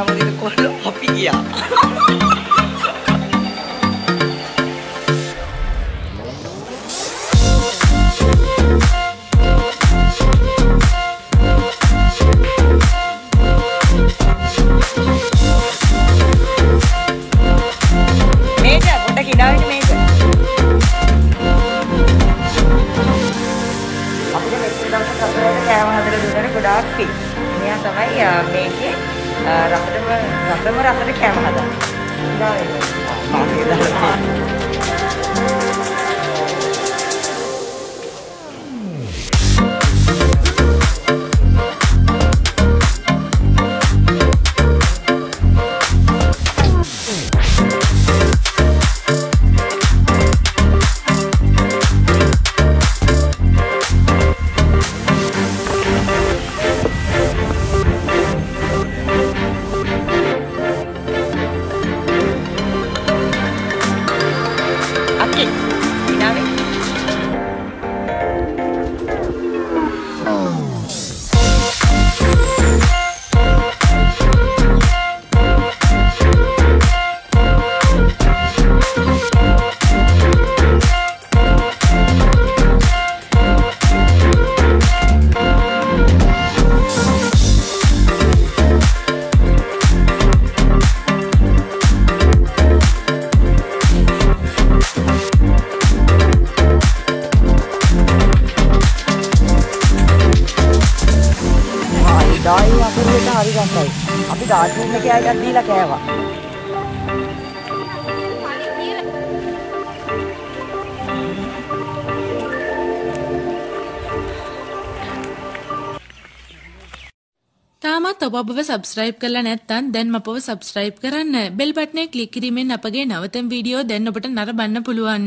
ඔන්න අපි ගියා. මේක පොඩ කිඩාවිට මේක. අපිට මෙච්චර දවසක් අතරේ කෑම හදලා දුන්නා ගොඩාක් පිං. මෙයා තමයි ආ, මේකේ رفتم رفتم کم هدن نه ඩායි අකුරුවට හරි ගන්නයි. අපි ගාඩන් එකේ අයකට දීලා කෑවා. තාමත් ඔබ අපව සබස්ක්‍රයිබ් කරලා නැත්නම් දැන් අපව සබස්ක්‍රයිබ් කරන්න. බෙල් බටනේ ක්ලික් කිරීමෙන් අපගේ නවතම වීඩියෝ දැන් ඔබට නරඹන්න පුළුවන්.